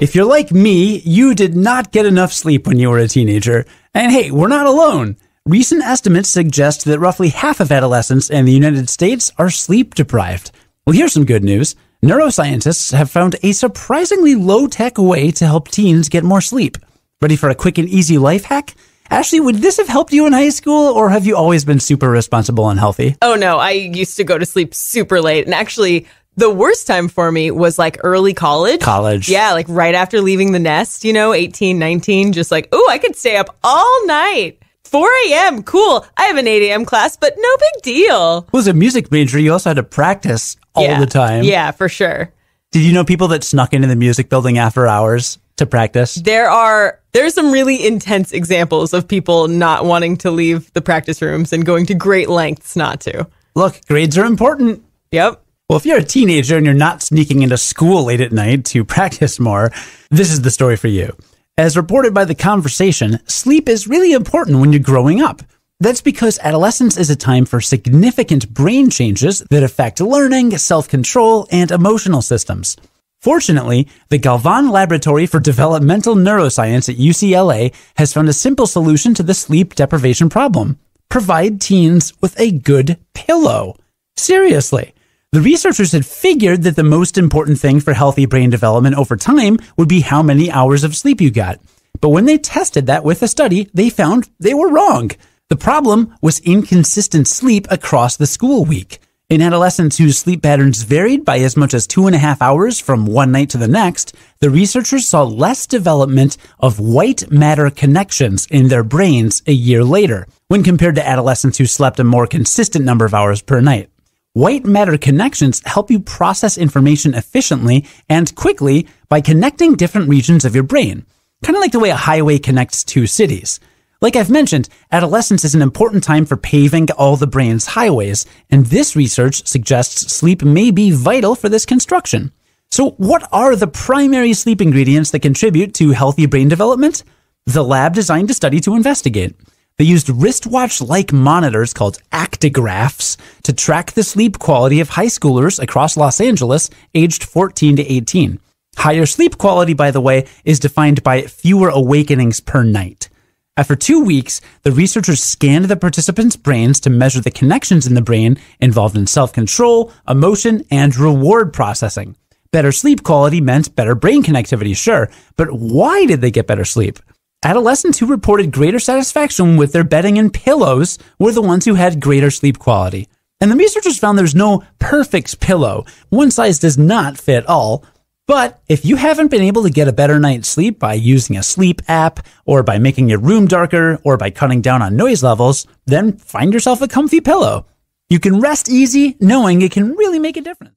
If you're like me, you did not get enough sleep when you were a teenager. And hey, we're not alone. Recent estimates suggest that roughly half of adolescents in the United States are sleep deprived. Well, here's some good news. Neuroscientists have found a surprisingly low tech way to help teens get more sleep. Ready for a quick and easy life hack? Ashley, would this have helped you in high school, or have you always been super responsible and healthy? Oh no, I used to go to sleep super late. And actually, the worst time for me was like early college. College. Yeah, like right after leaving the nest, you know, 18, 19, just like, oh, I could stay up all night. 4 a.m. Cool. I have an 8 a.m. class, but no big deal. Well, as a music major, you also had to practice all yeah. the time. Yeah, for sure. Did you know people that snuck into the music building after hours to practice? There are there's some really intense examples of people not wanting to leave the practice rooms and going to great lengths not to. Look, grades are important. Yep. Well, if you're a teenager and you're not sneaking into school late at night to practice more, this is the story for you. As reported by The Conversation, sleep is really important when you're growing up. That's because adolescence is a time for significant brain changes that affect learning, self control, and emotional systems. Fortunately, the Galvan Laboratory for Developmental Neuroscience at UCLA has found a simple solution to the sleep deprivation problem. Provide teens with a good pillow. Seriously. The researchers had figured that the most important thing for healthy brain development over time would be how many hours of sleep you got. But when they tested that with a study, they found they were wrong. The problem was inconsistent sleep across the school week. In adolescents whose sleep patterns varied by as much as two and a half hours from one night to the next, the researchers saw less development of white matter connections in their brains a year later when compared to adolescents who slept a more consistent number of hours per night. White matter connections help you process information efficiently and quickly by connecting different regions of your brain, kind of like the way a highway connects two cities. Like I've mentioned, adolescence is an important time for paving all the brain's highways, and this research suggests sleep may be vital for this construction. So, what are the primary sleep ingredients that contribute to healthy brain development? The lab designed a study to investigate. They used wristwatch like monitors called actigraphs to track the sleep quality of high schoolers across Los Angeles aged 14 to 18. Higher sleep quality, by the way, is defined by fewer awakenings per night. After two weeks, the researchers scanned the participants' brains to measure the connections in the brain involved in self control, emotion, and reward processing. Better sleep quality meant better brain connectivity, sure, but why did they get better sleep? Adolescents who reported greater satisfaction with their bedding and pillows were the ones who had greater sleep quality. And the researchers found there's no perfect pillow. One size does not fit all. But if you haven't been able to get a better night's sleep by using a sleep app, or by making your room darker, or by cutting down on noise levels, then find yourself a comfy pillow. You can rest easy knowing it can really make a difference.